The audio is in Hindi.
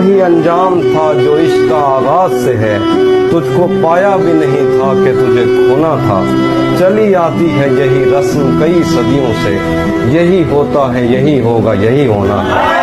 वही अंजाम था जो इसका आगाज़ से है। तुझको पाया भी नहीं था कि तुझे खोना था। चली आती है यही रस्म कई सदियों से। यही होता है, यही होगा, यही होना है।